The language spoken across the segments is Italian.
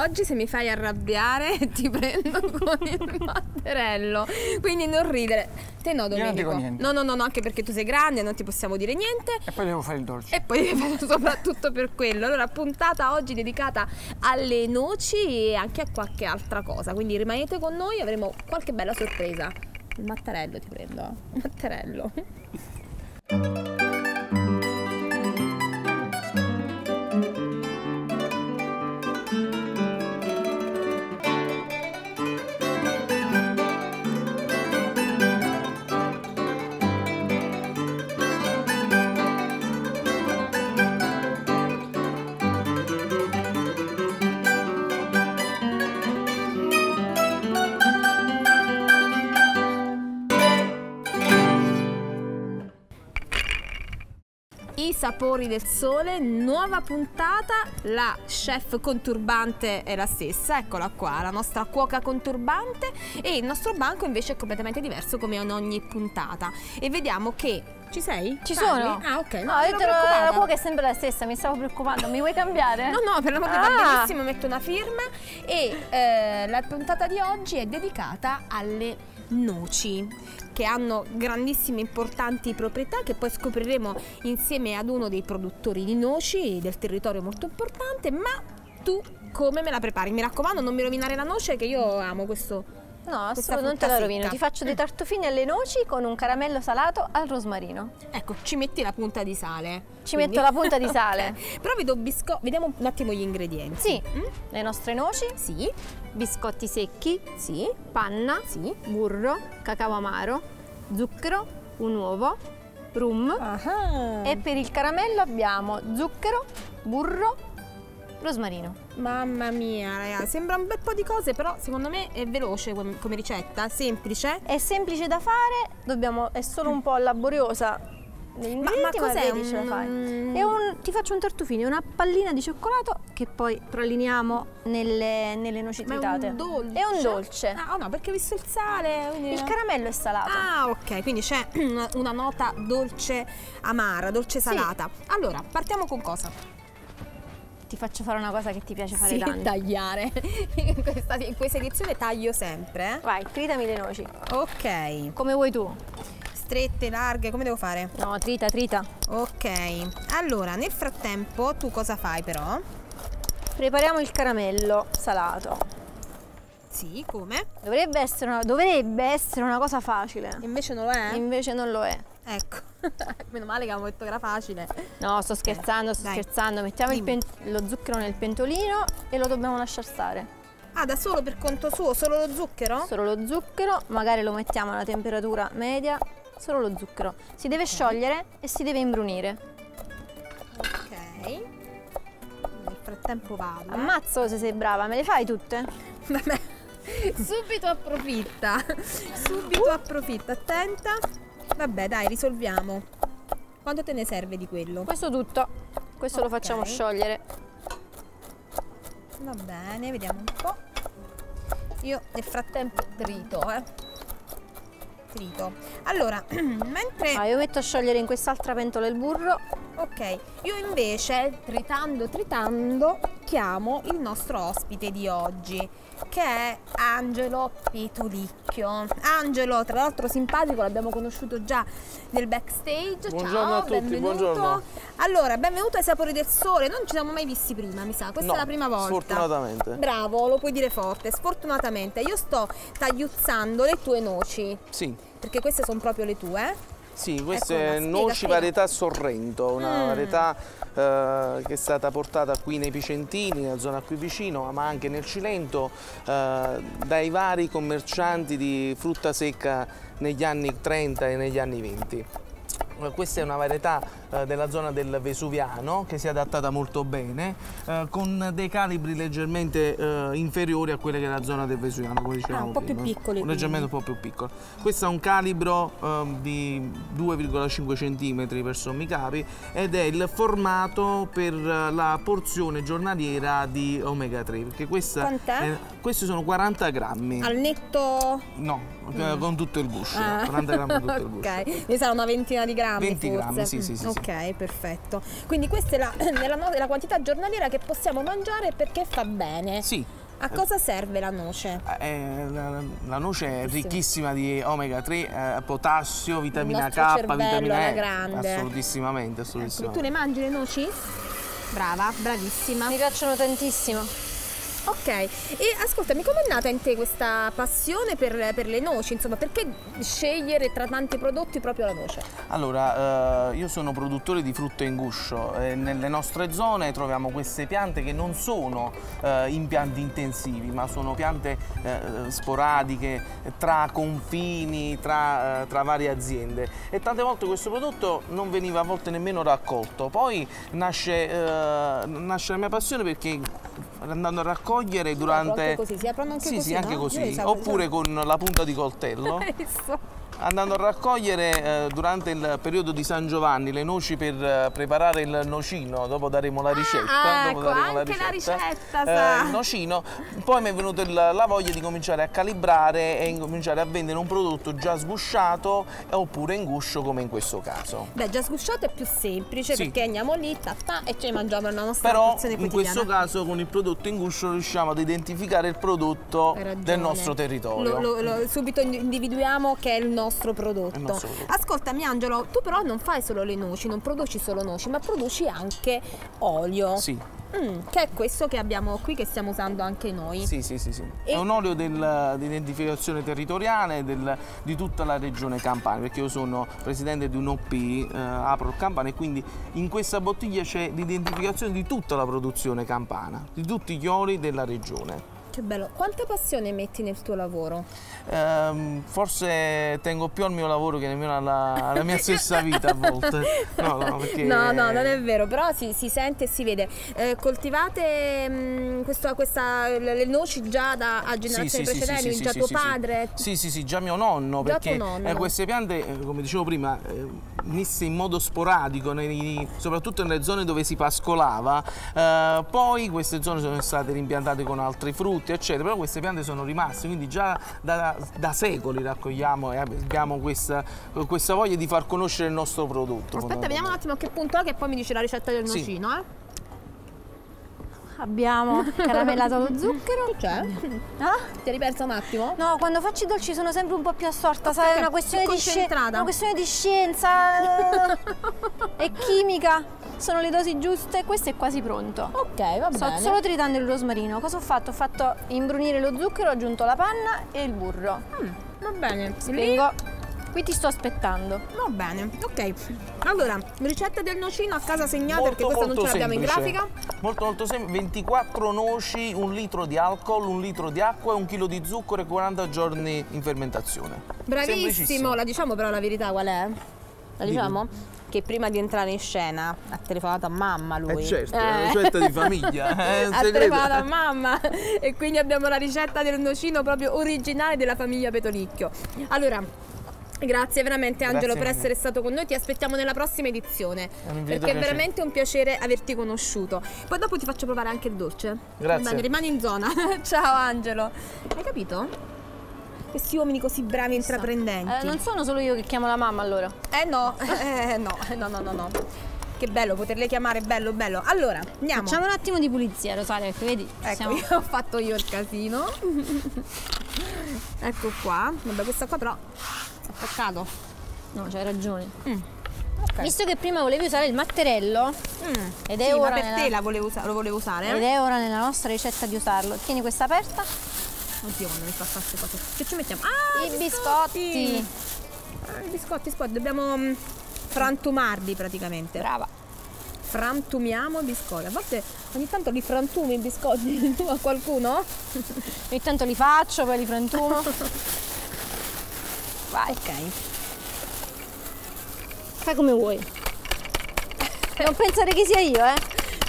oggi se mi fai arrabbiare ti prendo con il matterello. Quindi non ridere. Te no, Domenico. non dico niente. No, no, no, no, anche perché tu sei grande, non ti possiamo dire niente. E poi devo fare il dolce. E poi devi fare soprattutto per quello. Allora, puntata oggi dedicata alle noci e anche a qualche altra cosa. Quindi rimanete con noi, avremo qualche bella sorpresa. Il mattarello ti prendo. Il mattarello. sapori del sole, nuova puntata, la chef conturbante è la stessa, eccola qua, la nostra cuoca conturbante e il nostro banco invece è completamente diverso come in ogni puntata e vediamo che ci sei? Ci Parli? sono. Ah ok, no, No, io te lo, la cuoca è sempre la stessa, mi stavo preoccupando. Mi vuoi cambiare? No, no, per l'amor di Dio, va Ah. benissimo, metto una firma e eh, la puntata di oggi è dedicata alle noci che hanno grandissime importanti proprietà che poi scopriremo insieme ad uno dei produttori di noci del territorio molto importante, ma tu come me la prepari? Mi raccomando, non mi rovinare la noce che io amo questo. No, assolutamente non te la rovino. secca. Ti faccio dei tartufini alle noci con un caramello salato al rosmarino. Ecco, ci metti la punta di sale. Ci metto la punta di sale. Ok. Però vedo biscotti, vediamo un attimo gli ingredienti. Sì, Mm? le nostre noci, Sì, biscotti secchi, sì, panna, sì. burro, cacao amaro, zucchero, un uovo, rum Ah. e per il caramello abbiamo zucchero, burro, rosmarino. Mamma mia, ragazzi, sembra un bel po' di cose, però secondo me è veloce come, ricetta, semplice. È semplice da fare, dobbiamo, è solo un po' laboriosa Ma- ma cos'è vedi ce la un- fai. È un- ti faccio un tartufino, è una pallina di cioccolato che poi pralineiamo nelle, nelle noci Ma è un dolce. È un dolce. Ah, no, perché ho visto il sale. quindi- Il caramello è salato. Ah, ok, quindi c'è una, nota dolce amara, dolce salata. Allora, partiamo con cosa? Ti faccio fare una cosa che ti piace fare Sì, tanto. tagliare. In questa, in questa edizione taglio sempre. eh. Vai, tritami le noci. Ok, Come vuoi tu? Strette, larghe, come devo fare? No, trita, trita. Ok, allora nel frattempo tu cosa fai però? Prepariamo il caramello salato. Sì, come? Dovrebbe essere una, dovrebbe essere una cosa facile. Invece non lo è? Invece non lo è. Ecco, meno male che avevamo detto che era facile. No, sto scherzando, sto dai. scherzando. Mettiamo lo zucchero nel pentolino e lo dobbiamo lasciare stare. Ah, da solo per conto suo, solo lo zucchero? Solo lo zucchero, magari lo mettiamo a una temperatura media, solo lo zucchero. Si deve sciogliere e si deve imbrunire. Ok. Nel frattempo vado. eh. Ammazzo se sei brava, me le fai tutte? Vabbè, subito approfitta. Subito approfitta, attenta. Vabbè, dai, risolviamo. Quanto te ne serve di quello? Questo tutto. Questo lo Ok. facciamo sciogliere. Va bene, vediamo un po'. Io nel frattempo trito, eh. Trito. Allora, mentre Ah, io metto a sciogliere in quest'altra pentola il burro. Ok, io invece, tritando, tritando, chiamo il nostro ospite di oggi, che è Angelo Pitulicchio. Angelo, tra l'altro simpatico, l'abbiamo conosciuto già nel backstage. Buongiorno Ciao, a tutti, benvenuto. buongiorno. Allora, benvenuto ai Sapori del Sole. Non ci siamo mai visti prima, mi sa. Questa No, è la prima volta. sfortunatamente. Bravo, lo puoi dire forte. Sfortunatamente, io sto tagliuzzando le tue noci, Sì, perché queste sono proprio le tue. Sì, Ecco, ma spiega, noci spiega. varietà Sorrento, una Mm. varietà eh, che è stata portata qui nei Picentini, nella zona qui vicino, ma anche nel Cilento, eh, dai vari commercianti di frutta secca negli anni 30 e negli anni 20. Eh, Questa è una varietà eh, della zona del Vesuviano che si è adattata molto bene, eh, con dei calibri leggermente eh, inferiori a quelle che è la zona del Vesuviano, come dicevamo Ah, un po' più prima. piccoli, Leggermente un po' più piccolo. Questo ha un calibro ehm, di 2,5 cm per sommi capi ed è il formato per eh, la porzione giornaliera di omega 3, perché questa Quant'è? questi sono 40 grammi. Al netto No, eh, con tutto il guscio, Ah. 40 grammi con tutto il guscio. ok, mi sarà una ventina di grammi 20 forse. grammi, sì, sì, sì, sì. Ok, Ok, perfetto. Quindi questa è la, nella no- la quantità giornaliera che possiamo mangiare perché fa bene. Sì, A cosa serve la noce? eh, la, la noce è ricchissima di omega 3, eh, potassio, vitamina K, vitamina E. grande. Assolutissimamente, Ecco, assolutissimamente. tu ne mangi le noci? Brava, bravissima. Mi piacciono tantissimo. Ok, e ascoltami, com'è nata in te questa passione per, per le noci? Insomma, perché scegliere tra tanti prodotti proprio la noce? Allora, eh, io sono produttore di frutta in guscio e nelle nostre zone troviamo queste piante che non sono eh, impianti intensivi, ma sono piante eh, sporadiche tra confini, tra, eh, tra varie aziende e tante volte questo prodotto non veniva a volte nemmeno raccolto. Poi nasce, eh, nasce la mia passione perché andando a raccogliere durante... anche così, si aprono anche sì, così, Sì, anche no? così, sapevo- oppure con la punta di coltello. Andando a raccogliere eh, durante il periodo di San Giovanni le noci per eh, preparare il nocino, dopo daremo la ricetta. ah, ecco, daremo anche la ricetta, eh, sa. il nocino. Poi mi è venuta la voglia di cominciare a calibrare e cominciare a vendere un prodotto già sgusciato eh, oppure in guscio come in questo caso. Beh, già sgusciato è più semplice Sì. perché andiamo lì, tappa, e ci mangiamo la nostra Però in questo caso con il prodotto in guscio riusciamo ad identificare il prodotto del nostro territorio. Lo- lo- lo- subito individuiamo che è il nostro prodotto. Nostro prodotto. Ascoltami Angelo, tu però non fai solo le noci, non produci solo noci, ma produci anche olio. Sì. Mm, che è questo che abbiamo qui, che stiamo usando anche noi. Sì, sì, sì, sì. E- È un olio del- di identificazione territoriale del- di tutta la regione Campania, perché io sono presidente di un OP, eh, apro il Campania, e quindi in questa bottiglia c'è l'identificazione di tutta la produzione campana, di tutti gli oli della regione. Che bello. Quanta passione metti nel tuo lavoro? Ehm, forse tengo più al mio lavoro che nemmeno alla, alla mia stessa vita a volte. No, no, perché... No, no, non è vero, però si, si sente e si vede. Eh, coltivate mm, questo- questa, le noci già da a generazioni precedenti, quindi già tuo padre. Sì, sì, sì, già mio nonno, Già perché nonno. eh, queste piante, eh, come dicevo prima, eh, messe in modo sporadico, nei- soprattutto nelle zone dove si pascolava, eh, poi queste zone sono state rimpiantate con altri frutti, eccetera, però queste piante sono rimaste, quindi già da, da secoli raccogliamo e abbiamo questa, questa voglia di far conoscere il nostro prodotto. Aspetta, vediamo un attimo a che punto è che poi mi dice la ricetta del Sì. nocino, eh? Abbiamo caramellato lo zucchero. Che c'è? Ah? Ti eri persa un attimo? No, quando faccio i dolci sono sempre un po' più assorta, sai, Ok, è una questione, di una questione di scienza eh, e chimica. Sono le dosi giuste, questo è quasi pronto. Ok, va Sto bene. solo tritando il rosmarino. Cosa ho fatto? Ho fatto imbrunire lo zucchero, ho aggiunto la panna e il burro. Mm, va bene. Lì- Spengo. Qui ti sto aspettando. Va bene, ok. Allora, ricetta del nocino a casa segnata Molto, perché questa non ce l'abbiamo in grafica. Molto molto semplice, 24 noci, un litro di alcol, un litro di acqua e un chilo di zucchero e 40 giorni in fermentazione. Bravissimo, la diciamo però la verità qual è? La diciamo? Che prima di entrare in scena ha telefonato a mamma lui. Eh certo, Eh. una ricetta di famiglia, è un ha telefonato a mamma e quindi abbiamo la ricetta del nocino proprio originale della famiglia Petolicchio. Allora, Grazie veramente Angelo Grazie per essere stato con noi, ti aspettiamo nella prossima edizione. Perché è veramente un piacere averti conosciuto. Poi dopo ti faccio provare anche il dolce. Grazie. Bene, rimani in zona. Ciao Angelo. Hai capito? Questi uomini così bravi e intraprendenti. Eh, non sono solo io che chiamo la mamma allora. Eh no, eh no, no, no, no, no. Che bello poterle chiamare, bello, bello. Allora, andiamo. Facciamo un attimo di pulizia, Rosaria, perché vedi? Ecco, siamo- io ho fatto io il casino. ecco qua. Vabbè, questa qua però ho toccato. No, c'hai ragione. Ok. Visto che prima volevi usare il matterello, Mm. ed è Sì, ora per nella- te la volevo lo volevo usare. ed eh? è ora nella nostra ricetta di usarlo. Tieni questa aperta. Oddio, quando mi fa fare queste cose. Che ci mettiamo? Ah, I biscotti. Ah, I biscotti, biscotti. Dobbiamo mm, frantumarli praticamente. Brava. Frantumiamo i biscotti. A volte ogni tanto li frantumi i biscotti a qualcuno? Ogni tanto li faccio, poi li frantumo. Vai, Ok. fai come vuoi. Non pensare che sia io, eh.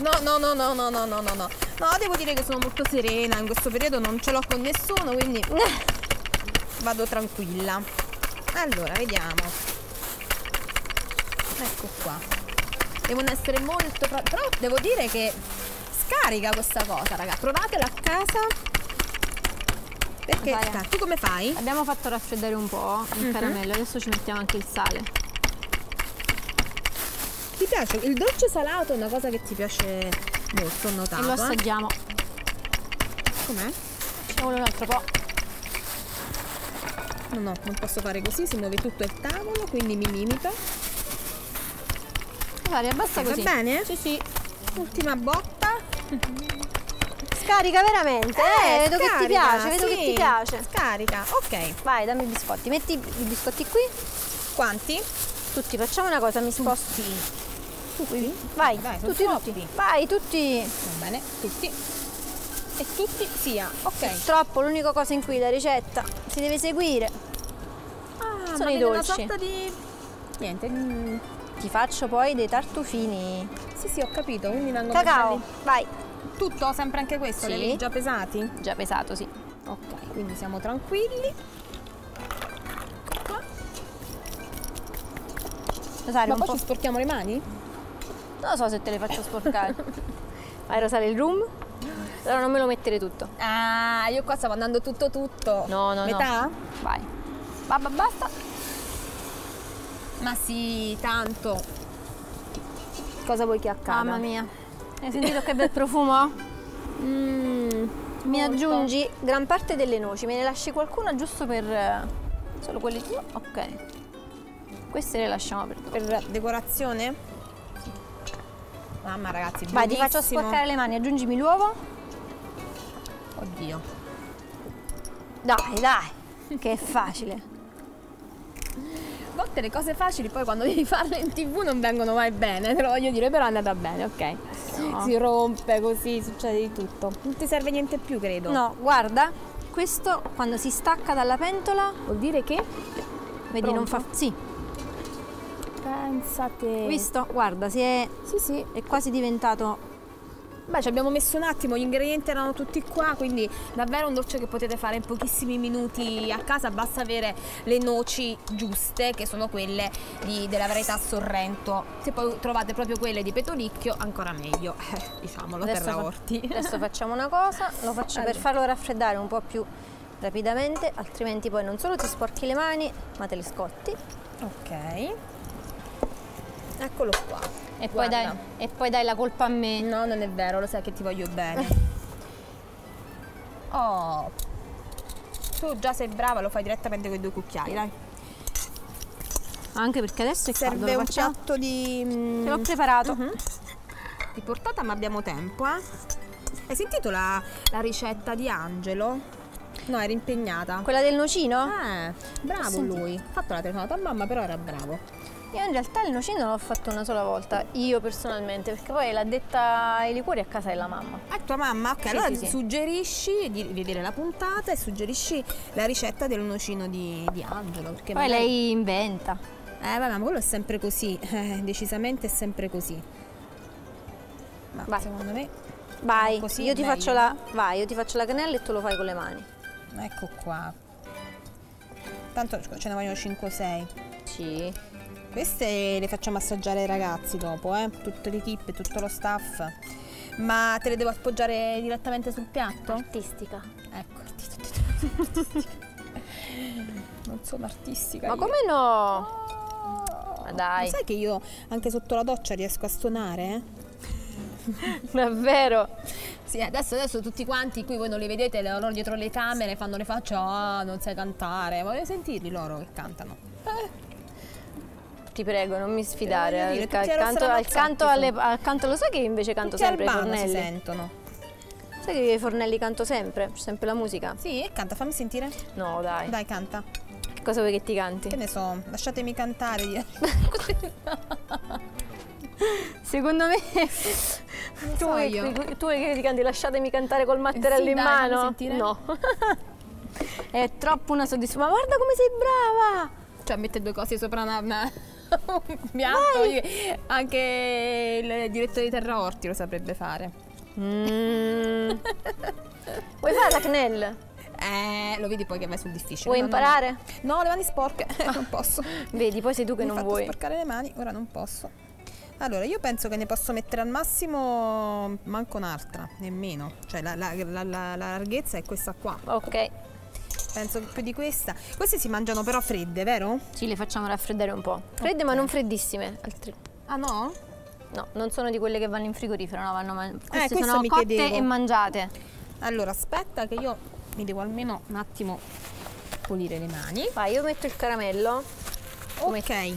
No, no, no, no, no, no, no, no, no. Devo dire che sono molto serena, in questo periodo non ce l'ho con nessuno, quindi vado tranquilla. Allora, vediamo. Ecco qua. Devono essere molto... Però devo dire che scarica questa cosa, raga. Provatela a casa. Perché Rosaria. scarica. tu come fai? Abbiamo fatto raffreddare un po' il Mhm. caramello, adesso ci mettiamo anche il sale. Ti piace? Il dolce salato è una cosa che ti piace molto, ho notato. E lo eh? assaggiamo. Com'è? Ci vuole un altro po'. No, no, non posso fare così, si muove tutto il tavolo, quindi mi limito. Varia, basta Va così. bene? Sì, sì. Ultima botta. Scarica veramente. Eh, vedo che ti scarica, piace, vedo che sì. ti piace. Scarica, ok. Vai, dammi i biscotti. Metti i biscotti qui. Quanti? Tutti, facciamo una cosa, mi sposti. Tutti? Vai, Dai, sono tutti, tutti. Vai, tutti. Va bene, tutti. E tutti sia, ok. Troppo, l'unica cosa in cui la ricetta si deve seguire. Ah, Sono i vedi Una dolci. sorta di... Niente, mm, Ti faccio poi dei tartufini. sì sì ho capito, quindi vengono Cacao, vai. Tutto, sempre anche questo, Sì. li già pesati? Già pesato, sì. Ok, quindi siamo tranquilli. Qua. Rosario, Ma un poi po'. ci sporchiamo le mani? Non lo so se te le faccio sporcare. Vai Rosario, il rum. Però non me lo mettere tutto. Ah, io qua stavo andando tutto tutto. No, no, no. Metà? Vai. Babba, basta. Ma sì, tanto. Cosa vuoi che accada? Mamma mia. Hai sentito che bel profumo? Mm, Mi aggiungi gran parte delle noci, me ne lasci qualcuna giusto per... eh, Solo quelli tu? Ok. Queste le lasciamo per. Per decorazione? Mamma ragazzi, Vai, ti faccio sporcare le mani, aggiungimi l'uovo. Oddio. Dai, dai, che è facile. A volte le cose facili poi quando devi farle in tv non vengono mai bene, te lo voglio dire, però è andata bene, ok. No. Si rompe così, succede di tutto. Non ti serve niente più, credo. No, guarda, questo quando si stacca dalla pentola, Vuol dire che? vedi, non fa... Pronto? Sì, Pensate. visto? Guarda, si è, Sì, sì. è quasi diventato... Beh, ci abbiamo messo un attimo, gli ingredienti erano tutti qua, quindi davvero un dolce che potete fare in pochissimi minuti a casa, basta avere le noci giuste, che sono quelle di- della varietà Sorrento. Se poi trovate proprio quelle di Petolicchio, ancora meglio, eh, diciamolo, Adesso, terra fa- orti. adesso facciamo una cosa, lo faccio per Allora. farlo raffreddare un po' più rapidamente, altrimenti poi non solo ti sporchi le mani, ma te le scotti. Ok. Eccolo qua. E poi, dai, e poi dai la colpa a me. No, non è vero, lo sai che ti voglio bene. Oh. Tu già sei brava, lo fai direttamente con i due cucchiai, dai. Anche perché adesso è caldo, Serve lo un piatto di... mm, Te l'ho preparato. Mhm. di portata, ma abbiamo tempo, eh. Hai sentito la, la ricetta di Angelo? No, era impegnata. Quella del nocino? Eh, bravo lui. Ha fatto la telefonata a mamma, però era bravo. Io in realtà il nocino l'ho fatto una sola volta, io personalmente, perché poi l'ha detta ai liquori a casa della mamma. Ah, tua mamma? Ok, Sì, allora sì, suggerisci di vedere la puntata e suggerisci la ricetta del nocino di, di Angelo. Perché Poi magari- lei inventa. Eh, vabbè, ma quello è sempre così. Eh, decisamente è sempre così. Ma Vai. secondo me. Vai, Così io ti meglio, faccio la. Vai, io ti faccio la cannella e tu lo fai con le mani. Ecco qua. Tanto ce ne vogliono 5-6. Sì. Queste le facciamo assaggiare ai ragazzi dopo, eh? Tutte le tip, tutto lo staff. Ma te le devo appoggiare direttamente sul piatto? Artistica. Ecco, artistica. Non sono artistica. Ma io. come no? Oh. Ma dai. Lo sai che io anche sotto la doccia riesco a suonare? eh? Davvero? Sì, adesso, adesso tutti quanti qui voi non li vedete, loro dietro le camere fanno le facce, ah, non sai cantare. Voglio sentirli loro che cantano. Ti prego, non mi sfidare. dire, Al, tutti al canto, al, canto alle- al canto lo sai che invece canto Tutti sempre i Albano si fornelli? sentono. Sai che i fornelli canto sempre? C'è sempre la musica? Sì, e canta, fammi sentire. No, dai. Dai, canta. Che cosa vuoi che ti canti? Che ne so, lasciatemi cantare. Secondo me tu, so io. tu che ti canti lasciatemi cantare col matterello Sì, in dai, mano? No. È troppo una soddisfazione. Ma guarda come sei brava! Cioè, mette due cose sopra una, una- un piatto. Anche il direttore di Terra Orti lo saprebbe fare. Mm. Vuoi fare la CNEL? Eh, lo vedi poi che vai sul difficile. Vuoi No, imparare? No, No, le mani sporche, non posso. Vedi, poi sei tu che Mi non vuoi. sporcare le mani, ora non posso. Allora, io penso che ne posso mettere al massimo manco un'altra, nemmeno. Cioè, la- la- la- la larghezza è questa qua. Ok, Penso più di questa. Queste si mangiano però fredde, vero? ci le facciamo raffreddare un po'. Fredde ma non freddissime. Altri... Ah no? No, non sono di quelle che vanno in frigorifero, no, vanno man- queste Eh, sono cotte chiedevo. e mangiate. Allora, aspetta che io mi devo almeno un attimo pulire le mani. Vai, io metto il caramello. Ok.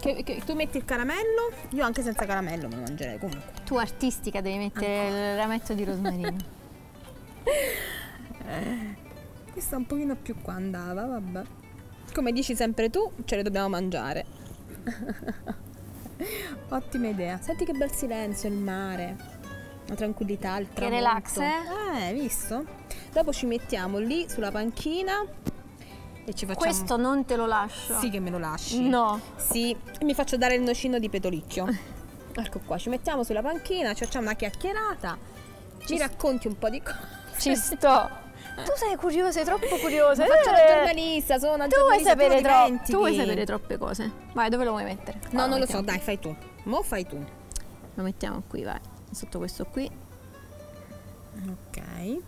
Che, che- tu metti il caramello, io anche senza caramello mi mangerei comunque. Tu artistica devi mettere il rametto di rosmarino. Questa un pochino più qua andava, vabbè. Come dici sempre tu, ce le dobbiamo mangiare. Ottima idea. Senti che bel silenzio, il mare, la tranquillità, il tramonto. relax, eh? Eh, hai visto? Dopo ci mettiamo lì sulla panchina e ci facciamo... Questo non te lo lascio. Sì che me lo lasci. No. Sì, mi faccio dare il nocino di petolicchio. ecco qua, ci mettiamo sulla panchina, ci facciamo una chiacchierata, ci racconti un po' di cose. Ci sto. Tu sei curiosa, sei troppo curiosa. Ma faccio la Eh. giornalista, sono una Tu vuoi, giornalista, sapere lo tro- tu vuoi sapere troppe cose. Vai, dove lo vuoi mettere? Qua No, non lo so, mettiamo. dai, fai tu. Mo fai tu. Lo mettiamo qui, vai. Sotto questo qui. Ok.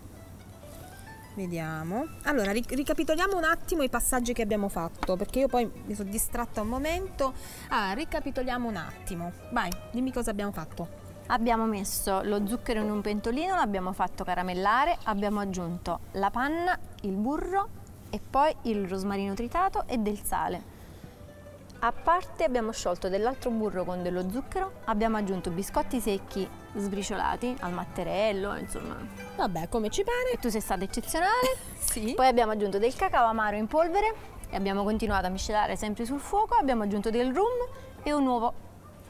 Vediamo. Allora, ric- ricapitoliamo un attimo i passaggi che abbiamo fatto, perché io poi mi sono distratta un momento. Allora, ricapitoliamo un attimo. Vai, dimmi cosa abbiamo fatto. Abbiamo messo lo zucchero in un pentolino, l'abbiamo fatto caramellare, abbiamo aggiunto la panna, il burro e poi il rosmarino tritato e del sale. A parte abbiamo sciolto dell'altro burro con dello zucchero, abbiamo aggiunto biscotti secchi sbriciolati al matterello, insomma. Vabbè, come ci pare. E tu sei stata eccezionale. Sì. Poi abbiamo aggiunto del cacao amaro in polvere e abbiamo continuato a miscelare sempre sul fuoco, abbiamo aggiunto del rum e un uovo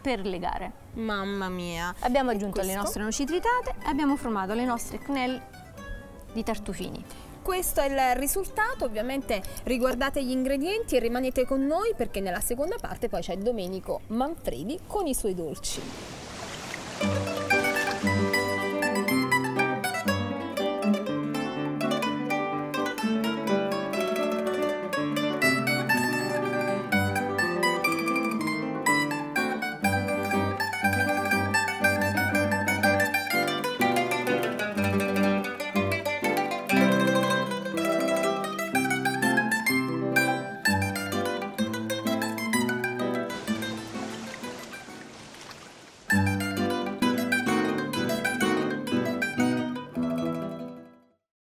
per legare. Mamma mia. Abbiamo aggiunto le nostre noci tritate e abbiamo formato le nostre quenelle di tartufini. Questo è il risultato, ovviamente riguardate gli ingredienti e rimanete con noi perché nella seconda parte poi c'è Domenico Manfredi con i suoi dolci.